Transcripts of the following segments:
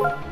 you.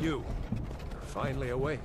You. You're finally awake.